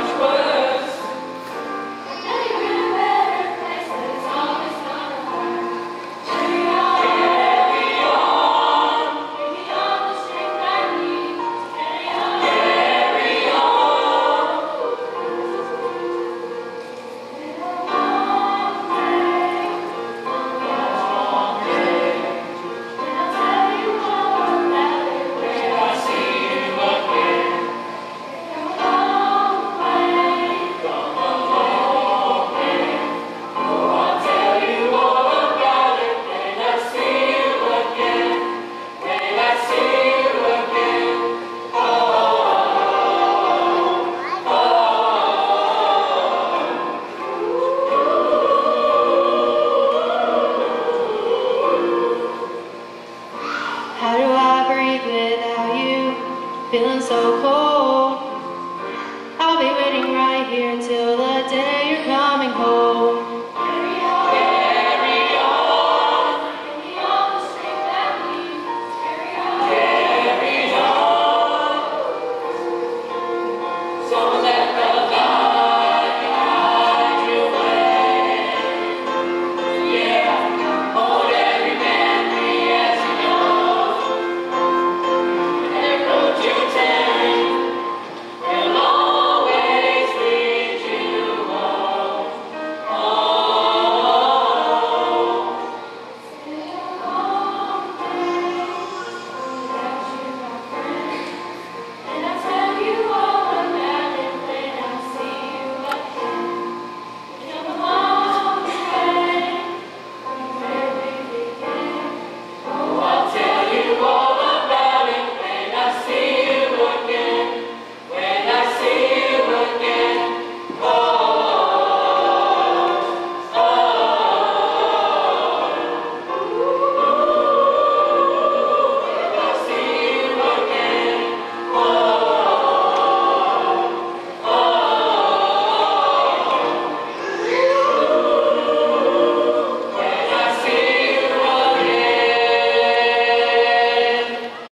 Deus. Feeling so cold.